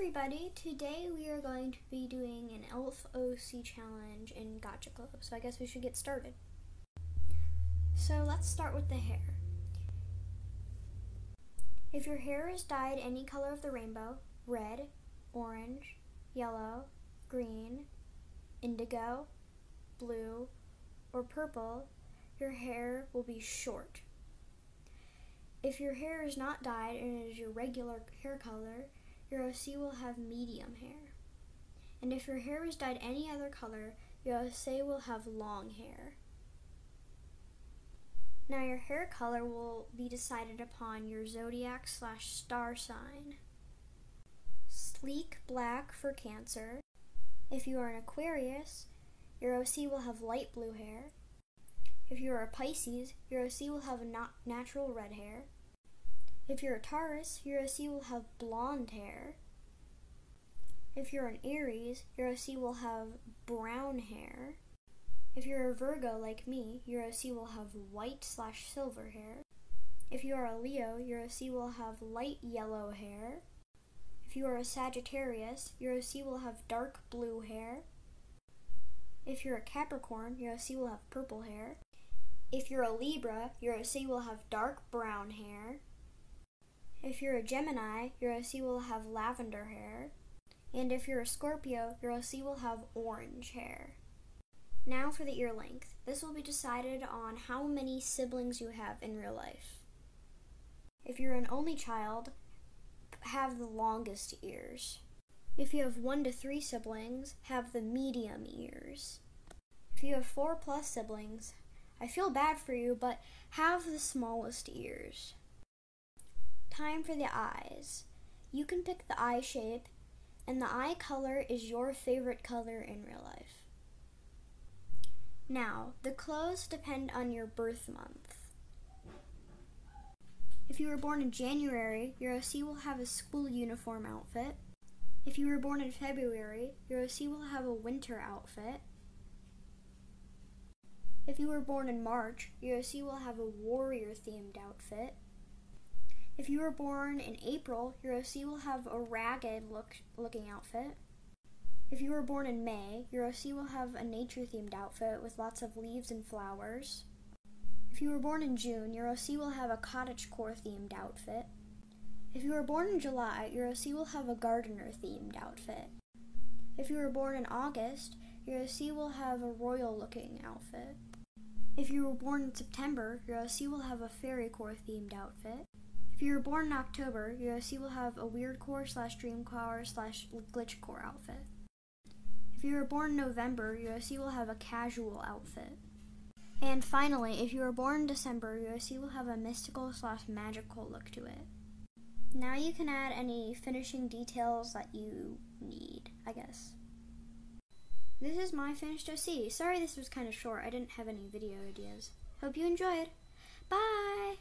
everybody, today we are going to be doing an ELF OC challenge in Gacha Club, so I guess we should get started. So let's start with the hair. If your hair is dyed any color of the rainbow, red, orange, yellow, green, indigo, blue, or purple, your hair will be short. If your hair is not dyed and it is your regular hair color, your OC will have medium hair. And if your hair is dyed any other color, your OC will have long hair. Now your hair color will be decided upon your zodiac slash star sign. Sleek black for Cancer. If you are an Aquarius, your OC will have light blue hair. If you are a Pisces, your OC will have a natural red hair. If you're a Taurus, your OC will have blonde hair. If you're an Aries, your OC will have brown hair. If you're a Virgo like me, your OC will have white slash silver hair. If you are a Leo, your OC will have light yellow hair. If you are a Sagittarius, your OC will have dark blue hair. If you're a Capricorn, your OC will have purple hair. If you're a Libra, your OC will have dark brown hair. If you're a Gemini, your OC will have lavender hair. And if you're a Scorpio, your OC will have orange hair. Now for the ear length. This will be decided on how many siblings you have in real life. If you're an only child, have the longest ears. If you have one to three siblings, have the medium ears. If you have four plus siblings, I feel bad for you, but have the smallest ears. Time for the eyes. You can pick the eye shape, and the eye color is your favorite color in real life. Now, the clothes depend on your birth month. If you were born in January, your OC will have a school uniform outfit. If you were born in February, your OC will have a winter outfit. If you were born in March, your OC will have a warrior themed outfit. If you were born in April, your OC will have a ragged look looking outfit. If you were born in May, your OC will have a nature themed outfit with lots of leaves and flowers. If you were born in June, your OC will have a cottagecore themed outfit. If you were born in July, your OC will have a gardener themed outfit. If you were born in August, your OC will have a royal looking outfit. If you were born in September, your OC will have a fairy core themed outfit. If you were born in October, your will have a weird core slash dream core slash glitch core outfit. If you were born in November, your will have a casual outfit. And finally, if you were born in December, your will have a mystical slash magical look to it. Now you can add any finishing details that you need, I guess. This is my finished OC. Sorry this was kind of short. I didn't have any video ideas. Hope you enjoyed. Bye!